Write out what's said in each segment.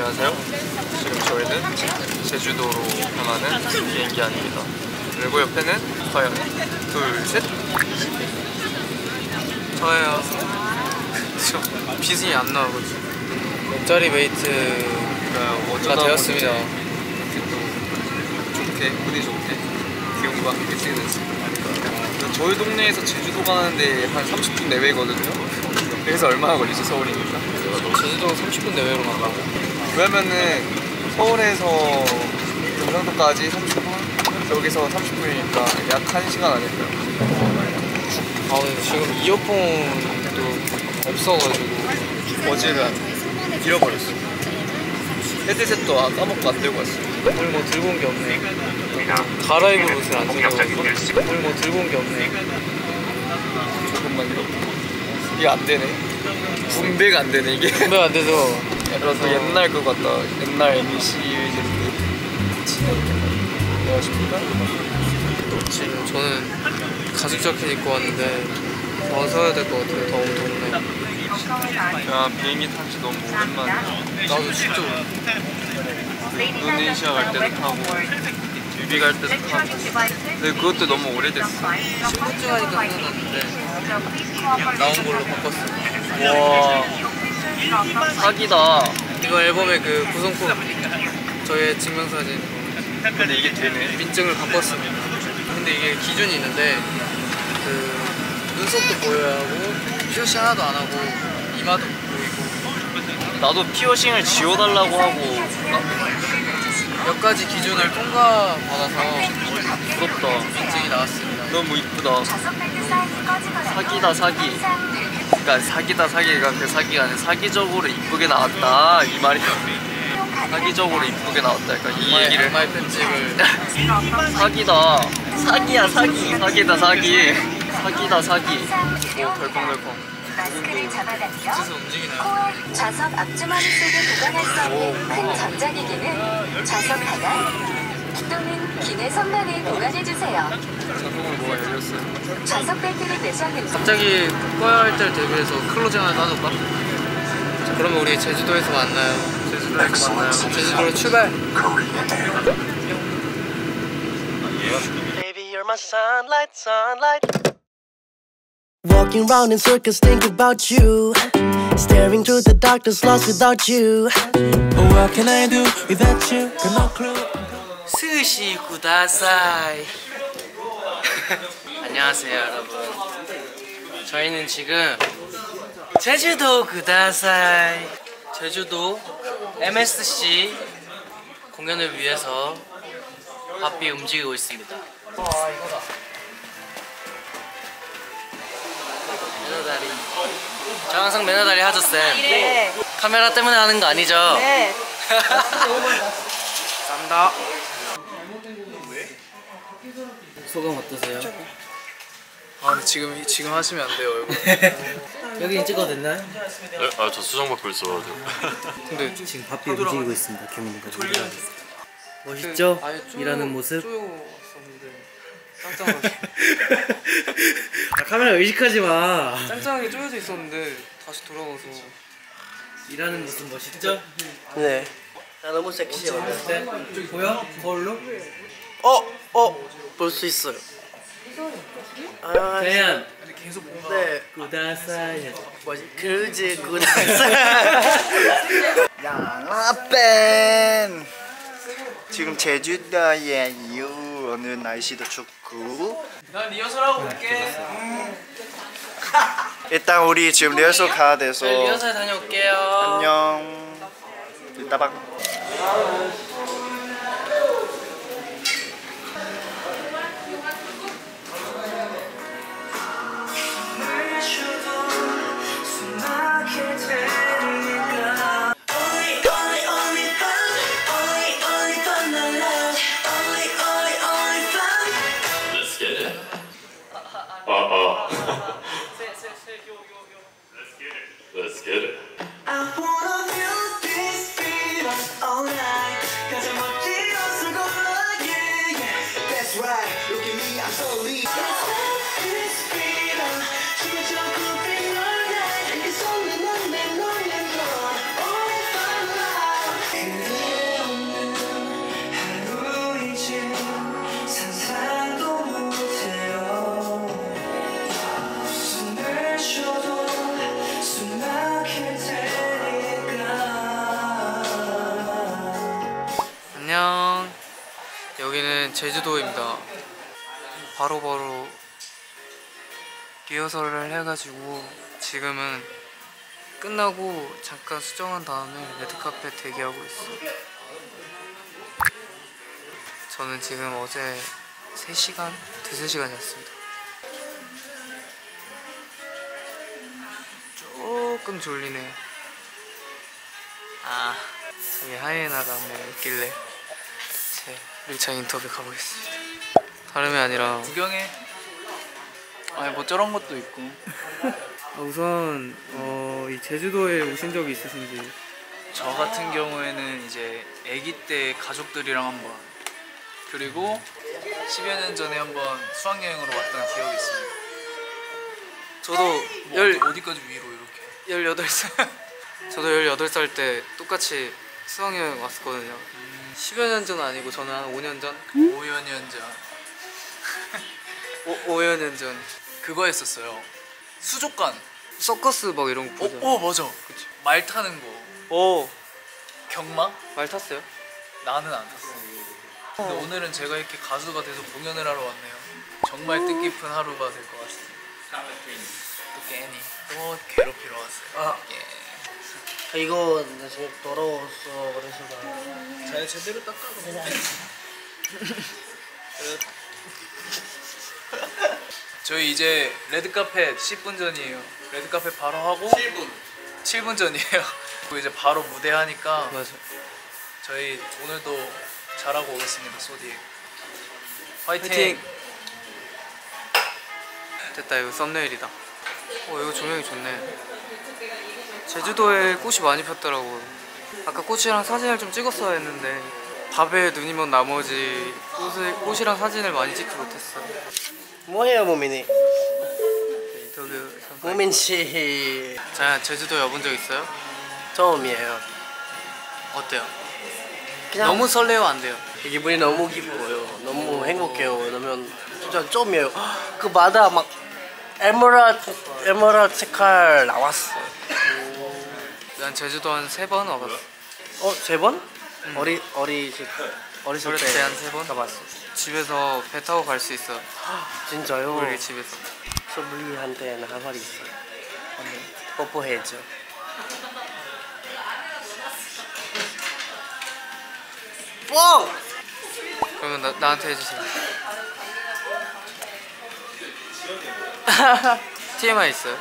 안녕하세요. 지금 저희는 제주도로 향하는 비행기 안입니다. 그리고 옆에는 과연 둘, 셋. 저예요. 저 빛이 안 나오거든요. 옆자리 메이트가 어쩌다 되었습니다. 좋게, 운이 좋게 기운과 함께 됐습니다. 저희 동네에서 제주도 가는데 한 30분 내외거든요. 그래서 얼마나 걸리죠, 서울이니까? 제주도 30분 내외로 간다고? 왜냐면은 서울에서 경상도까지 30분, 여기서 30분이니까 약 1시간 아닐까요? 아 근데 지금 이어폰도 없어가지고 어제를 잃어버렸어. 헤드셋도 아- 까먹고 안 들고 왔어. 오늘 뭐 들고 온 게 없네. 갈아입을 옷을 안 들고 왔어. 오늘 뭐 들고 온 게 없네. 잠깐만요. 이게 안 되네. 분배가 안 되네 이게. 분배가 안 돼서. 그래서 옛날 그거 같다. 옛날 MBC 안녕하십니까? 지금 저는 가죽 자켓 입고 왔는데 벗어야 될 것 같아요. 너무 덥네. 야 비행기 탄 지 너무 오랜만이야. 나도 진짜 인도네시아 갈 때도 타고 뮤비 갈 때도 타고. 근데 그것도 너무 오래됐어. 신분증 하니까 생각났는데 나온 걸로 바꿨어. 와 사기다. 이거 앨범의 그 구성품 저의 증명사진. 근데 이게 되네. 민증을 바꿨습니다. 근데 이게 기준이 있는데 그 눈썹도 보여야 하고 피어싱 하나도 안 하고 이마도 보이고. 나도 피어싱을 지워달라고 하고 몇 가지 기준을 통과받아서 부럽다. 민증이 나왔습니다. 너무 이쁘다. 사기다 사기. 그러니까 사기다 사기가 그 사기가 아니라 사기적으로 이쁘게 나왔다 이 말이야. 사기적으로 이쁘게 나왔다. 약간 이 얘기를. 마이 편집을. 사기다. 사기야 사기. 사기다 사기. 사기다 사기. 오 덜컹덜컹. 마스크를 잡아당겨 그래서 움직이나요? 좌석 앞주머니 속에 보관할 수 없는 큰 전자기기는 좌석 하단 또는 기내 선반에 보관해주세요. 자동으로 뭐가 열렸어요. 좌석 벨트를 매셨는지 갑자기 꺼야 할 때를 대비해서 클로징 하나 놔둘까? 자, 그러면 우리 제주도에서 만나요. 제주도에서 만나요. 제주도로 출발. Baby, you're my sunlight, sunlight. Walking round in circles, think about you. Staring through the darkness, lost without you. What can I do without you? Got no clue. 스시 구다사이. 안녕하세요, 여러분. 저희는 지금 제주도 구다사이 제주도 MSC 공연을 위해서 바삐 움직이고 있습니다. 와 이거다. 매너다리. 저 항상 매너다리 하죠 쌤. 네. 카메라 때문에 하는 거 아니죠? 네. 감사합니다. 소감 어떠세요? 아 근데 지금 지금 하시면 안 돼요 얼굴. 여기 찍어도 됐나요? 네? 아, 저 수정 받고 있어가지고. 근데 지금 바삐 움직이고 있습니다. 개미니까 멋있죠? 쪼여- 일하는 모습. 쪼였었는데 짱짱하게 아, 카메라 의식하지 마. 짱짱하게 쪼여져 있었는데 다시 돌아가서 일하는 모습 멋있죠? 네. 나 너무 섹시해. 어때? 보여? 거울로? 어, 어, 볼 수 있어요. 아, 대현. 계속 뭔가 네. 구다사이. 뭐지? 그지 구나사. 양아뺀. 지금 제주도에 이유 오늘 날씨도 춥고. 난 리허설하고 올게 일단 우리 지금 리허설 가야 돼서 저희 리허설 다녀올게요. 안녕. 이따 봐. 제주도입니다. 바로 바로 리허설을 해가지고 지금은 끝나고 잠깐 수정한 다음에 레드카펫 대기하고 있어요. 저는 지금 어제 3시간, 2, 3시간 잤습니다. 조금 졸리네요. 아, 여기 하이에나가 한명 있길래 제 1차 인터뷰 가보겠습니다. 다름이 아니라 구경해. 아니 뭐 저런 것도 있고. 우선 어, 이 제주도에 오신 적이 있으신지 저 같은 경우에는 이제 아기 때 가족들이랑 한번 그리고 10여 년 전에 한번 수학여행으로 왔던 기억이 있습니다. 저도 뭐 열, 어디, 어디까지 위로 이렇게? 18살 저도 18살 때 똑같이 수학여행 왔었거든요 10여 년 전 아니고 저는 한 5년 전? 5여 년 전. 5, 5여 년 전. 그거 했었어요. 수족관. 서커스 막 이런 거 어, 보죠. 어 맞아. 말 타는 거. 오, 경마? 말 탔어요? 나는 안 탔어. 근데 오늘은 제가 이렇게 가수가 돼서 공연을 하러 왔네요. 정말 뜻깊은 하루가 될 것 같습니다. 또 괜히 또 괴롭히러 왔어요. 아. 예. 이거 나 지금 더러웠어 그래서 나 잘 제대로 닦아봐. 저희 이제 레드카펫 10분 전이에요. 레드카펫 바로 하고 7분 7분 전이에요. 그리고 이제 바로 무대 하니까 맞아. 저희 오늘도 잘하고 오겠습니다. 소디. 화이팅. 화이팅! 됐다, 이거 썸네일이다. 어, 이거 조명이 좋네. 제주도에 꽃이 많이 폈더라고. 아까 꽃이랑 사진을 좀 찍었어야 했는데 밥에 눈이 먼 나머지 꽃을, 꽃이랑 사진을 많이 찍지 못했어. 뭐해요 모민이? 인터뷰 잠깐. 모민 씨 자, 제주도에 와본 적 있어요? 처음이에요. 어때요? 그냥 너무 설레요, 안 돼요? 기분이 너무 기뻐요. 너무 행복해요. 왜냐면 진짜 처음이에요. 그 바다 막 에메랄드 에메랄드 색깔 나왔어. 난 제주도 한 세 번 와봤어. 어, 세 번? 어리 어리 어렸을 어렸을 때때한 세 번? 가봤어. 집에서 배 타고 갈 수 있어. 진짜요? 우리 집에서. 소블리한테는 할 말이 있어. 뽀뽀해줘. 뻥! 그러면 나, 나한테 해주세요. TMI 있어요?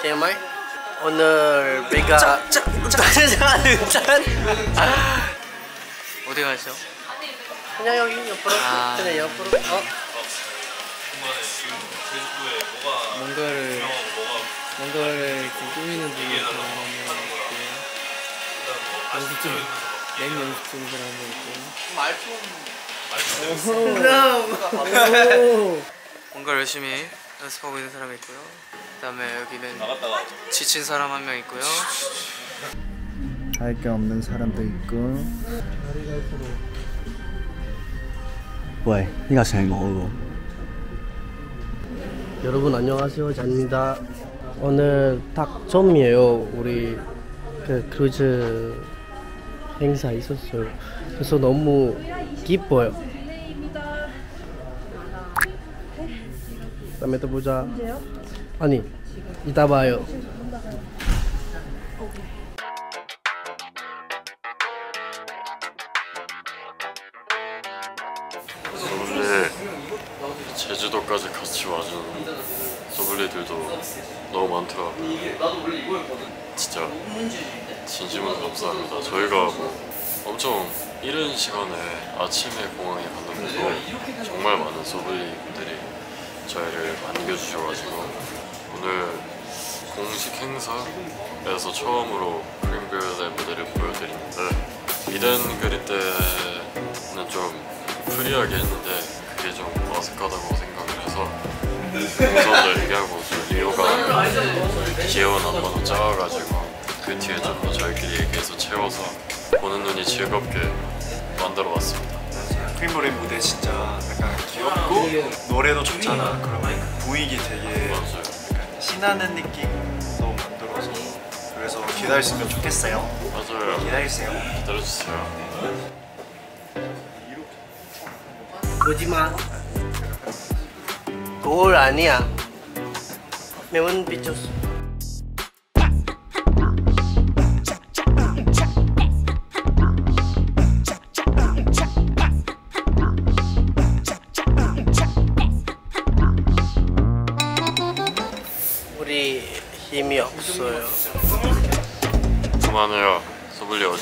TMI? 오늘 내가 짠! 짠! 짠! 짠! 어디 가시죠? 그냥 여기 옆으로 아. 그냥 옆으로 어? 뭔가를 뭔가를 꾸미는 있고요. 연습 중, 랩 연습 중인 사람 한명 있고요. 뭔가 열심히 연습하고 있는 사람이 있고요. 그다음에 여기는 지친 사람 한 명 있고요. 할 게 없는 사람도 있고. 왜? 이거 잘 먹어. 여러분 안녕하세요 잔입니다. 오늘 딱 처음이에요. 우리 그 크루즈 행사 있었어요. 그래서 너무 기뻐요. 다음에 또 보자. 아니 이따 봐요 원래 제주도까지 같이 와준 소블리들도 너무 많더라고요. 진짜 진심으로 감사합니다. 저희가 뭐 엄청 이른 시간에 아침에 공항에 갔는데도 정말 많은 소블리들이 저희를 반겨주셔가지고 오늘 공식 행사에서 처음으로 크림빌의 무대를 보여드리는데 이든 그릴 때는 좀 프리하게 했는데 그게 좀 어색하다고 생각을 해서 우선도 얘기하고 저 리오가 귀여운 안무도 짜와가지고 그 뒤에 좀더 저희끼리 얘기해서 채워서 보는 눈이 즐겁게 만들어 봤습니다. 크림브레 무대 진짜 약간 귀엽고 노래도 좋잖아 그러면 분위기 되게 맞아요. 약간 신나는 느낌도 만들어서 그래서 기다렸으면 좋겠어요 맞아요. 기다리세요 기다려주세요. 거짓말. 돌 아니야. 매운 비쳤어.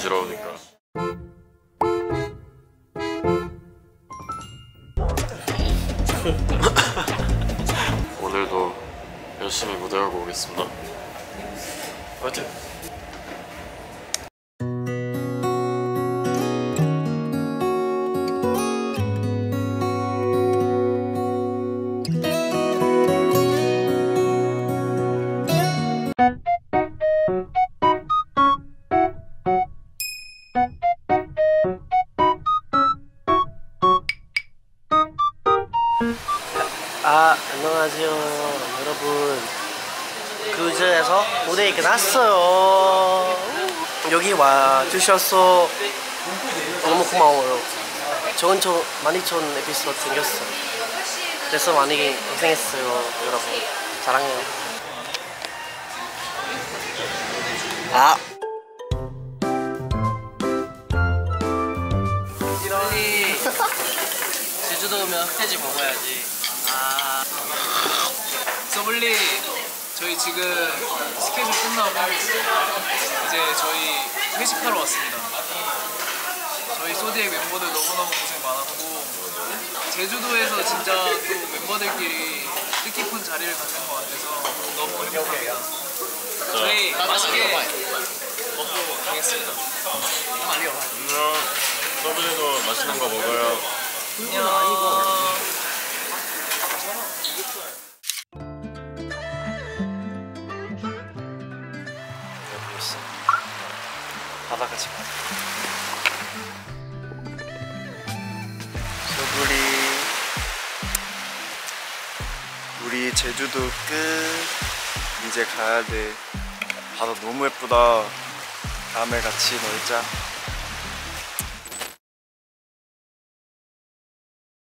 어지러우니까. 오늘도 열심히 무대하고 오겠습니다. 아 안녕하세요. 여러분. 그즈에서 무대에 끝났어요. 여기 와 주셔서 너무 고마워요. 저 많이 좋은 에피소드 생겼어 그래서 많이 고생했어요 여러분. 사랑해요. 아. 제주도 오면 흑돼지 먹어야지. 아. 서블리 저희 지금 스케줄 끝나고 이제 저희 회식하러 왔습니다. 저희 소디의 멤버들 너무너무 고생 많았고 제주도에서 진짜 또 멤버들끼리 뜻깊은 자리를 갖는 것 같아서 너무 행복합니다. 저희 맛있게 먹고 가겠습니다. 안녕. 소불리도 맛있는 거 먹어요. 안녕. 있어. 바다가 지금. 소불이 우리 제주도 끝. 이제 가야 돼. 바다 너무 예쁘다. 다음에 같이 놀자.